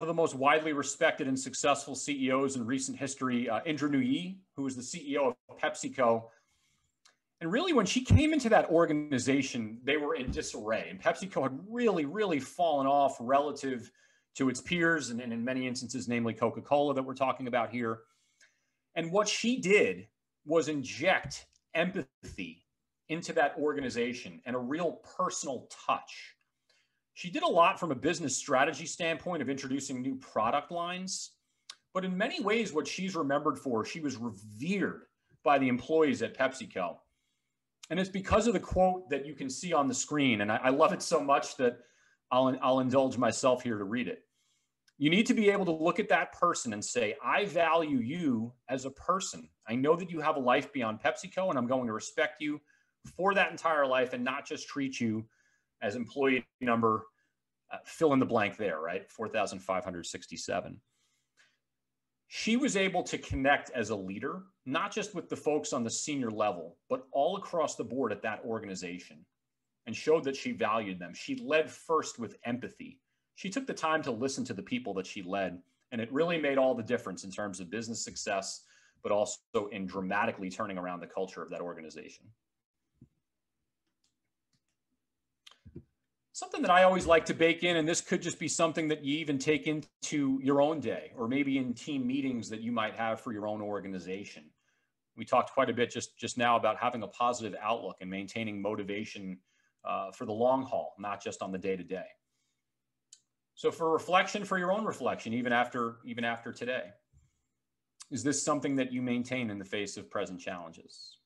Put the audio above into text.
of the most widely respected and successful CEOs in recent history, uh, Indra Nooyi, who was the CEO of PepsiCo. And really, when she came into that organization, they were in disarray. And PepsiCo had really, really fallen off relative to its peers, and, and in many instances, namely Coca Cola, that we're talking about here. And what she did was inject empathy into that organization and a real personal touch. She did a lot from a business strategy standpoint of introducing new product lines. But in many ways, what she's remembered for, she was revered by the employees at PepsiCo. And it's because of the quote that you can see on the screen. And I, I love it so much that I'll, I'll indulge myself here to read it. You need to be able to look at that person and say, I value you as a person. I know that you have a life beyond PepsiCo, and I'm going to respect you for that entire life and not just treat you as employee number, uh, fill in the blank there, right? 4,567. She was able to connect as a leader, not just with the folks on the senior level, but all across the board at that organization and showed that she valued them. She led first with empathy she took the time to listen to the people that she led. And it really made all the difference in terms of business success, but also in dramatically turning around the culture of that organization. Something that I always like to bake in, and this could just be something that you even take into your own day, or maybe in team meetings that you might have for your own organization. We talked quite a bit just, just now about having a positive outlook and maintaining motivation uh, for the long haul, not just on the day to day. So for reflection, for your own reflection, even after even after today, is this something that you maintain in the face of present challenges?